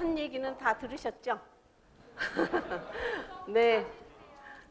한 얘기는 다 들으셨죠? 네.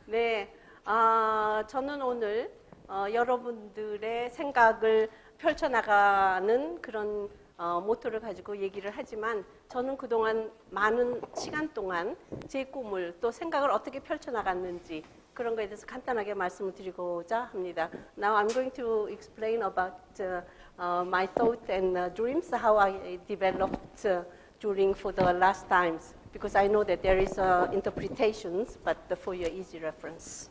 네. 아, 저는 오늘 어, 여러분들의 생각을 펼쳐나가는 그런 어, 모토를 가지고 얘기를 하지만 저는 그동안 많은 시간 동안 제 꿈을 또 생각을 어떻게 펼쳐나갔는지 그런 거에 대해서 간단하게 말씀을 드리고자 합니다. Now I'm going to explain about uh, uh, my thoughts and uh, dreams, how I developed uh, during for the last times, because I know that there is uh, interpretations, but for your easy reference.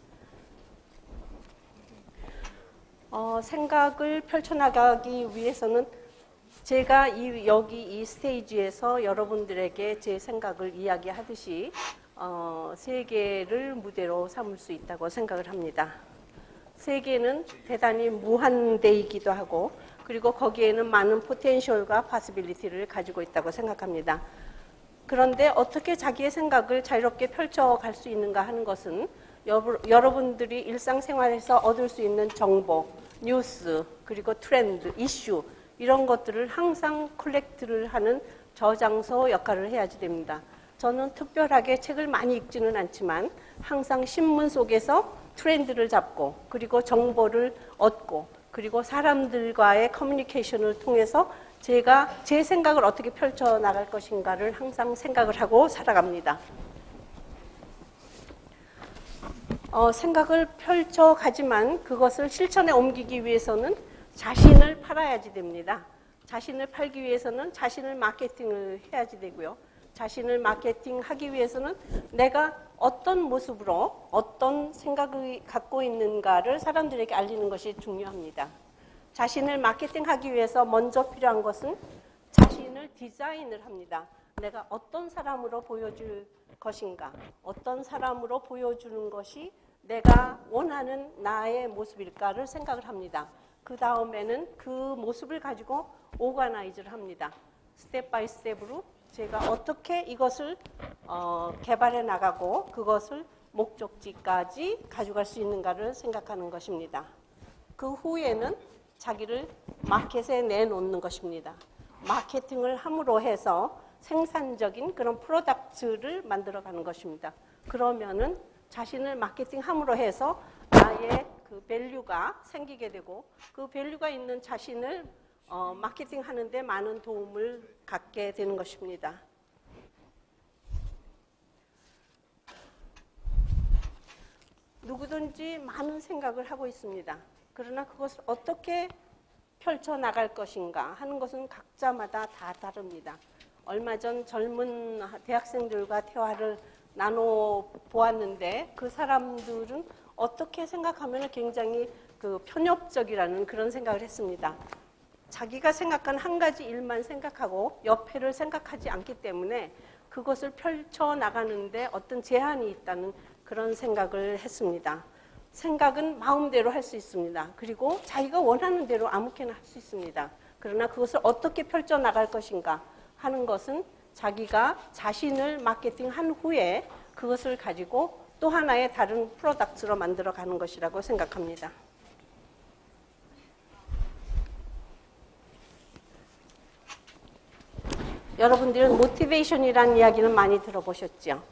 어, 생각을 펼쳐나가기 위해서는 제가 이, 여기 이 스테이지에서 여러분들에게 제 생각을 이야기하듯이 어, 세계를 무대로 삼을 수 있다고 생각을 합니다. 세계는 대단히 무한대이기도 하고 그리고 거기에는 많은 potential과 possibility를 가지고 있다고 생각합니다. 그런데 어떻게 자기의 생각을 자유롭게 펼쳐갈 수 있는가 하는 것은 여러분들이 일상생활에서 얻을 수 있는 정보, 뉴스, 그리고 트렌드, 이슈 이런 것들을 항상 collect를 하는 저장소 역할을 해야지 됩니다. 저는 특별하게 책을 많이 읽지는 않지만 항상 신문 속에서 트렌드를 잡고 그리고 정보를 얻고 그리고 사람들과의 커뮤니케이션을 통해서 제가 제 생각을 어떻게 펼쳐 나갈 것인가를 항상 생각을 하고 살아갑니다. 어, 생각을 펼쳐 가지만 그것을 실천에 옮기기 위해서는 자신을 팔아야지 됩니다. 자신을 팔기 위해서는 자신을 마케팅을 해야지 되고요. 자신을 마케팅하기 위해서는 내가 어떤 모습으로 어떤 생각을 갖고 있는가를 사람들에게 알리는 것이 중요합니다. 자신을 마케팅하기 위해서 먼저 필요한 것은 자신을 디자인을 합니다. 내가 어떤 사람으로 보여줄 것인가, 어떤 사람으로 보여주는 것이 내가 원하는 나의 모습일까를 생각을 합니다. 그 다음에는 그 모습을 가지고 organize를 합니다. step by step으로 제가 어떻게 이것을 어, 개발해 나가고 그것을 목적지까지 가져갈 수 있는가를 생각하는 것입니다. 그 후에는 자기를 마켓에 내놓는 것입니다. 마케팅을 함으로 해서 생산적인 그런 product를 만들어가는 것입니다. 그러면은 자신을 마케팅함으로 해서 나의 그 value가 생기게 되고 그 value가 있는 자신을 어, 마케팅 하는데 많은 도움을 갖게 되는 것입니다. 누구든지 많은 생각을 하고 있습니다. 그러나 그것을 어떻게 펼쳐 나갈 것인가 하는 것은 각자마다 다 다릅니다. 얼마 전 젊은 대학생들과 대화를 나눠 보았는데 그 사람들은 어떻게 생각하면 굉장히 그 편협적이라는 그런 생각을 했습니다. 자기가 생각한 한 가지 일만 생각하고 옆에를 생각하지 않기 때문에 그것을 펼쳐 나가는데 어떤 제한이 있다는 그런 생각을 했습니다. 생각은 마음대로 할 수 있습니다. 그리고 자기가 원하는 대로 아무렇게나 할 수 있습니다. 그러나 그것을 어떻게 펼쳐 나갈 것인가 하는 것은 자기가 자신을 마케팅한 후에 그것을 가지고 또 하나의 다른 product로 만들어 가는 것이라고 생각합니다. 여러분들은 motivation이라는 이야기는 많이 들어보셨죠?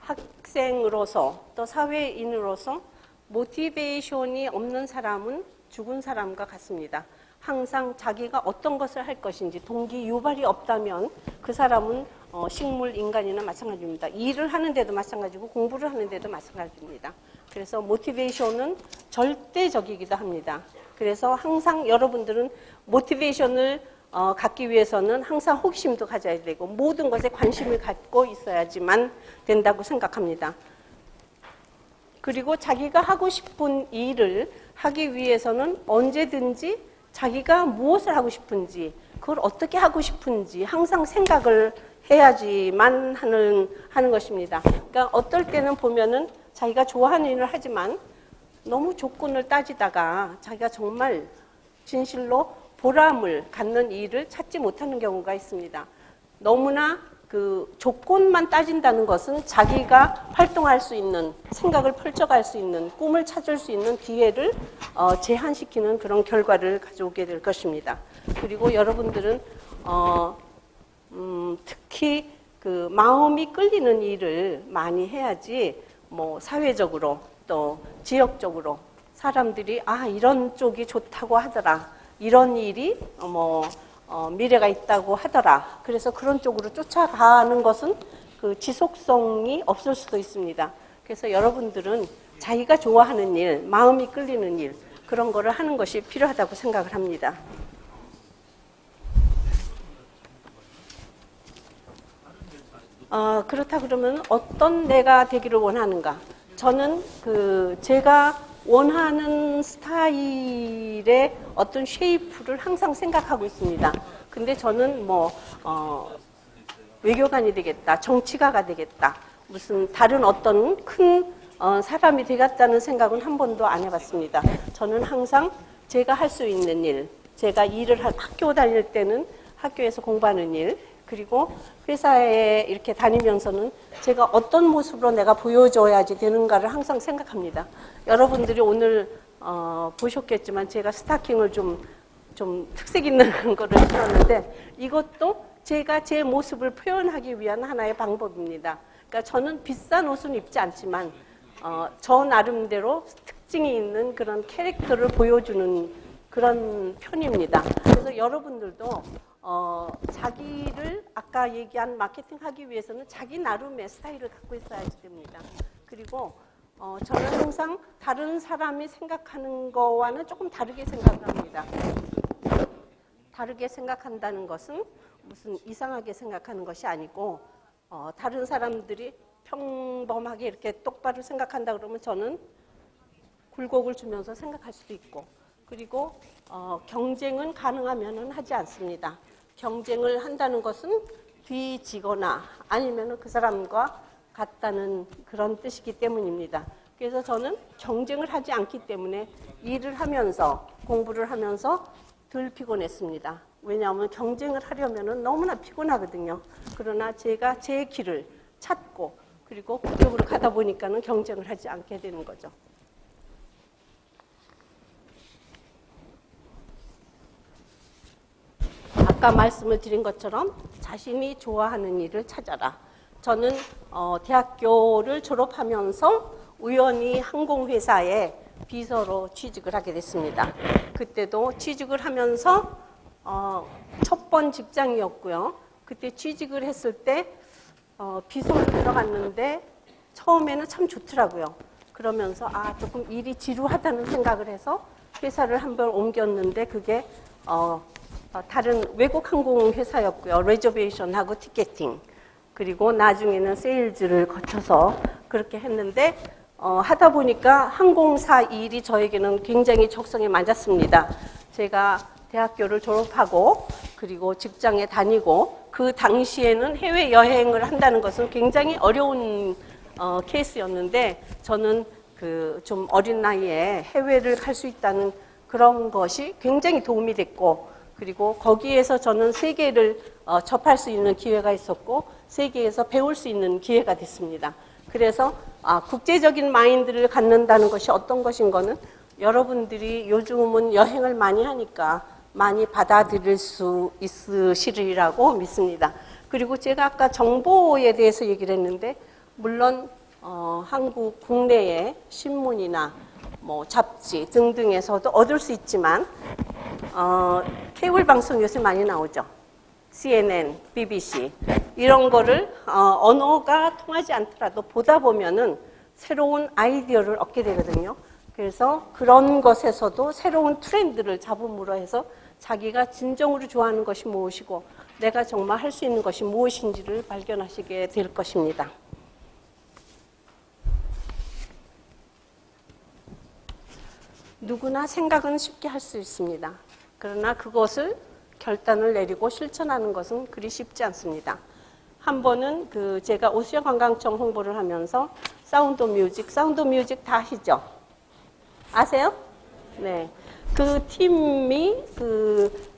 학생으로서 또 사회인으로서 motivation이 없는 사람은 죽은 사람과 같습니다. 항상 자기가 어떤 것을 할 것인지 동기 유발이 없다면 그 사람은 어, 식물 인간이나 마찬가지입니다. 일을 하는데도 마찬가지고 공부를 하는데도 마찬가지입니다. 그래서 모티베이션은 절대적이기도 합니다. 그래서 항상 여러분들은 모티베이션을 어, 갖기 위해서는 항상 호기심도 가져야 되고 모든 것에 관심을 갖고 있어야지만 된다고 생각합니다. 그리고 자기가 하고 싶은 일을 하기 위해서는 언제든지 자기가 무엇을 하고 싶은지 그걸 어떻게 하고 싶은지 항상 생각을 해야지만 하는 하는 것입니다. 그러니까 어떨 때는 보면은 자기가 좋아하는 일을 하지만 너무 조건을 따지다가 자기가 정말 진실로 보람을 갖는 일을 찾지 못하는 경우가 있습니다. 너무나 그 조건만 따진다는 것은 자기가 활동할 수 있는 생각을 펼쳐갈 수 있는 꿈을 찾을 수 있는 기회를 어, 제한시키는 그런 결과를 가져오게 될 것입니다. 그리고 여러분들은 어, 음, 특히 그 마음이 끌리는 일을 많이 해야지 뭐 사회적으로 또 지역적으로 사람들이 아 이런 쪽이 좋다고 하더라 이런 일이 뭐 어, 미래가 있다고 하더라 그래서 그런 쪽으로 쫓아가는 것은 그 지속성이 없을 수도 있습니다. 그래서 여러분들은 자기가 좋아하는 일, 마음이 끌리는 일 그런 거를 하는 것이 필요하다고 생각을 합니다. 어, 그렇다 그러면 어떤 내가 되기를 원하는가? 저는 그 제가 원하는 스타일의 어떤 쉐이프를 항상 생각하고 있습니다. 근데 저는 뭐 어, 외교관이 되겠다, 정치가가 되겠다, 무슨 다른 어떤 큰 어, 사람이 되겠다는 생각은 한 번도 안 해봤습니다. 저는 항상 제가 할 수 있는 일, 제가 일을 할, 학교 다닐 때는 학교에서 공부하는 일, 그리고 회사에 이렇게 다니면서는 제가 어떤 모습으로 내가 보여줘야지 되는가를 항상 생각합니다. 여러분들이 오늘 어, 보셨겠지만 제가 스타킹을 좀, 좀 특색 있는 거를 신었는데 이것도 제가 제 모습을 표현하기 위한 하나의 방법입니다. 그러니까 저는 비싼 옷은 입지 않지만 어, 저 나름대로 특징이 있는 그런 캐릭터를 보여주는 그런 편입니다. 그래서 여러분들도 어, 자기를 아까 얘기한 마케팅 하기 위해서는 자기 나름의 스타일을 갖고 있어야지 됩니다. 그리고 어, 저는 항상 다른 사람이 생각하는 거와는 조금 다르게 생각을 합니다. 다르게 생각한다는 것은 무슨 이상하게 생각하는 것이 아니고 어, 다른 사람들이 평범하게 이렇게 똑바로 생각한다 그러면 저는 굴곡을 주면서 생각할 수도 있고 그리고 어, 경쟁은 가능하면 하지 않습니다. 경쟁을 한다는 것은 뒤지거나 아니면 그 사람과 같다는 그런 뜻이기 때문입니다. 그래서 저는 경쟁을 하지 않기 때문에 일을 하면서 공부를 하면서 덜 피곤했습니다. 왜냐하면 경쟁을 하려면 너무나 피곤하거든요. 그러나 제가 제 길을 찾고 그리고 그쪽으로 가다 보니까는 경쟁을 하지 않게 되는 거죠. 아까 말씀을 드린 것처럼 자신이 좋아하는 일을 찾아라. 저는 어, 대학교를 졸업하면서 우연히 항공회사에 비서로 취직을 하게 됐습니다. 그때도 취직을 하면서 어, 첫 번 직장이었고요. 그때 취직을 했을 때 어, 비서로 들어갔는데 처음에는 참 좋더라고요. 그러면서 아 조금 일이 지루하다는 생각을 해서 회사를 한번 옮겼는데 그게 어, 어, 다른 외국 항공 회사였고요. 레저베이션하고 티켓팅 그리고 나중에는 세일즈를 거쳐서 그렇게 했는데 어, 하다 보니까 항공사 일이 저에게는 굉장히 적성에 맞았습니다. 제가 대학교를 졸업하고 그리고 직장에 다니고 그 당시에는 해외 여행을 한다는 것은 굉장히 어려운 어, 케이스였는데 저는 그 좀 어린 나이에 해외를 갈 수 있다는 그런 것이 굉장히 도움이 됐고 그리고 거기에서 저는 세계를 어, 접할 수 있는 기회가 있었고 세계에서 배울 수 있는 기회가 됐습니다. 그래서 아, 국제적인 마인드를 갖는다는 것이 어떤 것인 거는 여러분들이 요즘은 여행을 많이 하니까 많이 받아들일 수 있으시리라고 믿습니다. 그리고 제가 아까 정보에 대해서 얘기를 했는데 물론 어, 한국 국내의 신문이나 뭐 잡지 등등에서도 얻을 수 있지만 어, 케이블 방송 요새 많이 나오죠. CNN, BBC 이런 거를 어, 언어가 통하지 않더라도 보다 보면은 새로운 아이디어를 얻게 되거든요. 그래서 그런 것에서도 새로운 트렌드를 잡음으로 해서 자기가 진정으로 좋아하는 것이 무엇이고 내가 정말 할 수 있는 것이 무엇인지를 발견하시게 될 것입니다. 누구나 생각은 쉽게 할 수 있습니다. 그러나 그것을 결단을 내리고 실천하는 것은 그리 쉽지 않습니다. 한 번은 그 제가 오스트리아 관광청 홍보를 하면서 Sound of Music, Sound of Music 다 아시죠? 아세요? 네. 그 팀이 그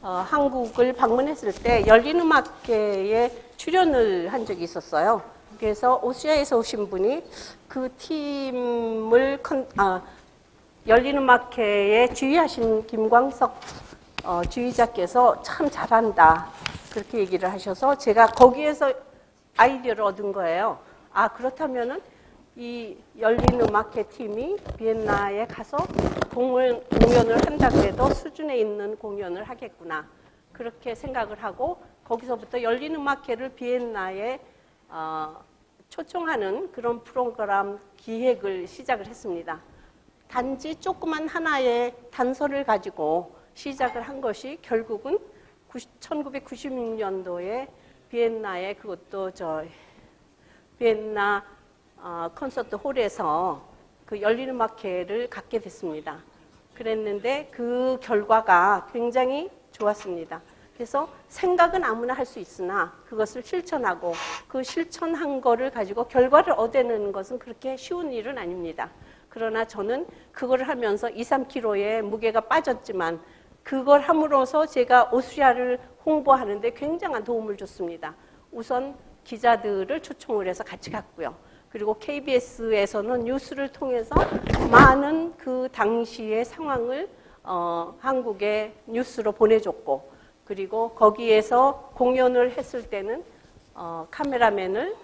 어, 한국을 방문했을 때 열린 음악회에 출연을 한 적이 있었어요. 그래서 오스트리아에서 오신 분이 그 팀을 컨, 아, 열린음악회에 주의하신 김광석 어, 주의자께서 참 잘한다. 그렇게 얘기를 하셔서 제가 거기에서 아이디어를 얻은 거예요. 아, 그렇다면은 이 열린 음악회 팀이 비엔나에 가서 공연, 공연을 한다고 해도 수준에 있는 공연을 하겠구나. 그렇게 생각을 하고 거기서부터 열린 음악회를 비엔나에 어, 초청하는 그런 프로그램 기획을 시작을 했습니다. 단지 조그만 하나의 단서를 가지고 시작을 한 것이 결국은 1996년도에 비엔나에 그것도 저 비엔나 어, 콘서트 홀에서 그 열린 음악회를 갖게 됐습니다. 그랬는데 그 결과가 굉장히 좋았습니다. 그래서 생각은 아무나 할 수 있으나 그것을 실천하고 그 실천한 거를 가지고 결과를 얻어내는 것은 그렇게 쉬운 일은 아닙니다. 그러나 저는 그걸 하면서 2, 3kg의 무게가 빠졌지만 그걸 함으로써 제가 오스트리아를 홍보하는데 굉장한 도움을 줬습니다. 우선 기자들을 초청을 해서 같이 갔고요. 그리고 KBS에서는 뉴스를 통해서 많은 그 당시의 상황을 어, 한국의 뉴스로 보내줬고 그리고 거기에서 공연을 했을 때는 어, 카메라맨을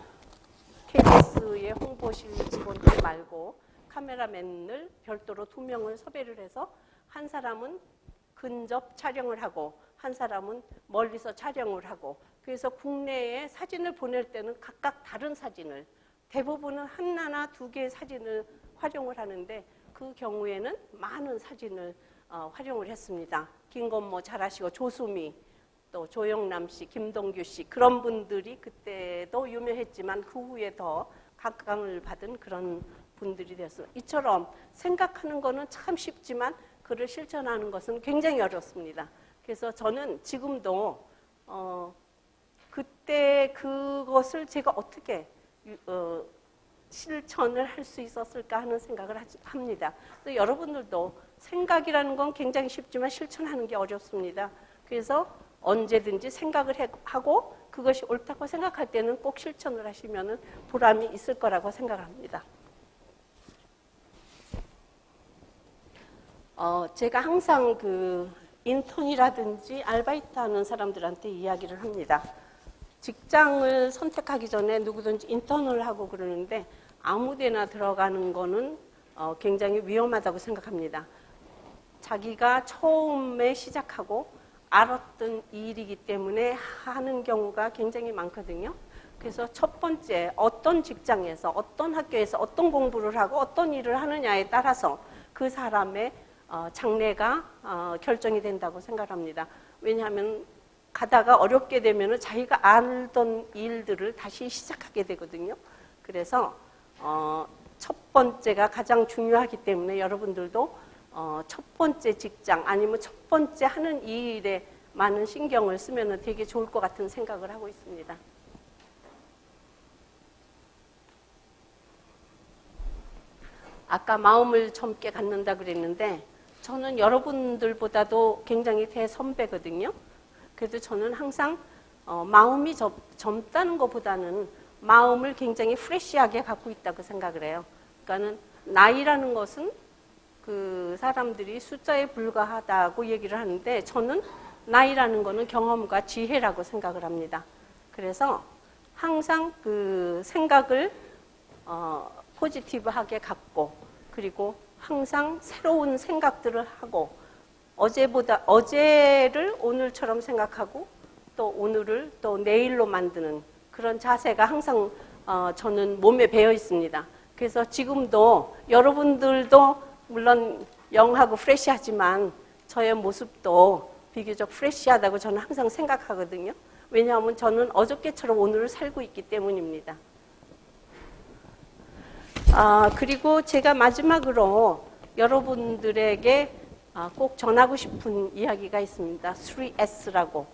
KBS의 홍보실 직원들 말고 카메라맨을 별도로 두 명을 섭외를 해서 한 사람은 근접 촬영을 하고 한 사람은 멀리서 촬영을 하고 그래서 국내에 사진을 보낼 때는 각각 다른 사진을 대부분은 하나나 두 개의 사진을 활용을 하는데 그 경우에는 많은 사진을 어, 활용을 했습니다. 김건모 잘하시고 조수미 또 조영남 씨, 김동규 씨 그런 분들이 그때도 유명했지만 그 후에 더 각광을 받은 그런 분들이 되었습니다. 이처럼 생각하는 거는 참 쉽지만 그를 실천하는 것은 굉장히 어렵습니다. 그래서 저는 지금도 어, 그때 그것을 제가 어떻게 어, 실천을 할 수 있었을까 하는 생각을 합니다. 여러분들도 생각이라는 건 굉장히 쉽지만 실천하는 게 어렵습니다. 그래서 언제든지 생각을 하고 그것이 옳다고 생각할 때는 꼭 실천을 하시면 보람이 있을 거라고 생각합니다. 어, 제가 항상 그 인턴이라든지 알바이트 하는 사람들한테 이야기를 합니다. 직장을 선택하기 전에 누구든지 인턴을 하고 그러는데 아무 데나 들어가는 거는 어, 굉장히 위험하다고 생각합니다. 자기가 처음에 시작하고 알았던 일이기 때문에 하는 경우가 굉장히 많거든요. 그래서 첫 번째 어떤 직장에서 어떤 학교에서 어떤 공부를 하고 어떤 일을 하느냐에 따라서 그 사람의 어, 장래가 어, 결정이 된다고 생각합니다. 왜냐하면 가다가 어렵게 되면 자기가 알던 일들을 다시 시작하게 되거든요. 그래서 어, 첫 번째가 가장 중요하기 때문에 여러분들도 어, 첫 번째 직장 아니면 첫 번째 하는 일에 많은 신경을 쓰면 되게 좋을 것 같은 생각을 하고 있습니다. 아까 마음을 젊게 갖는다 그랬는데 저는 여러분들보다도 굉장히 대선배거든요. 그래도 저는 항상 어, 마음이 점, 젊다는 것보다는 마음을 굉장히 프레시하게 갖고 있다고 생각을 해요. 그러니까는 나이라는 것은 그 사람들이 숫자에 불과하다고 얘기를 하는데 저는 나이라는 것은 경험과 지혜라고 생각을 합니다. 그래서 항상 그 생각을 어, 포지티브하게 갖고 그리고 항상 새로운 생각들을 하고 어제보다 어제를 오늘처럼 생각하고 또 오늘을 또 내일로 만드는 그런 자세가 항상 어, 저는 몸에 배어 있습니다. 그래서 지금도 여러분들도 물론 영하고 프레시하지만 저의 모습도 비교적 프레시하다고 저는 항상 생각하거든요. 왜냐하면 저는 어저께처럼 오늘을 살고 있기 때문입니다. 아, 그리고 제가 마지막으로 여러분들에게 아, 꼭 전하고 싶은 이야기가 있습니다. 3S라고.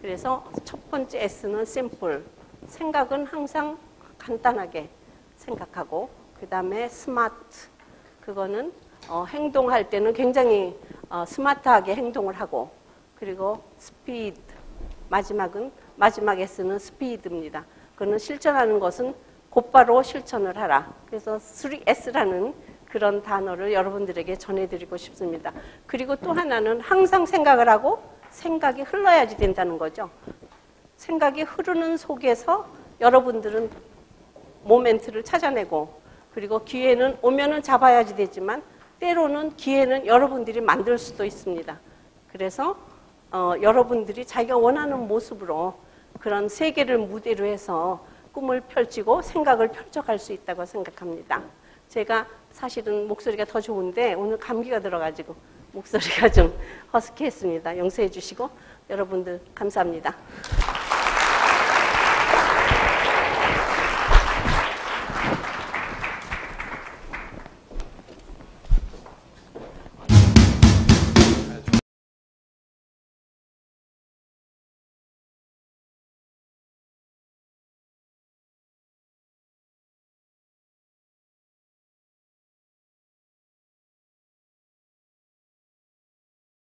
그래서 첫 번째 S는 simple. 생각은 항상 간단하게 생각하고, 그 다음에 smart. 그거는 어, 행동할 때는 굉장히 어, 스마트하게 행동을 하고, 그리고 speed. 마지막은, 마지막 S는 speed입니다. 그거는 실천하는 것은 곧바로 실천을 하라. 그래서 3S라는 그런 단어를 여러분들에게 전해드리고 싶습니다. 그리고 또 하나는 항상 생각을 하고 생각이 흘러야지 된다는 거죠. 생각이 흐르는 속에서 여러분들은 모멘트를 찾아내고 그리고 기회는 오면은 잡아야지 되지만 때로는 기회는 여러분들이 만들 수도 있습니다. 그래서 어, 여러분들이 자기가 원하는 모습으로 그런 세계를 무대로 해서 꿈을 펼치고 생각을 펼쳐갈 수 있다고 생각합니다. 제가 사실은 목소리가 더 좋은데 오늘 감기가 들어가지고 목소리가 좀 허스키했습니다. 용서해 주시고 여러분들 감사합니다.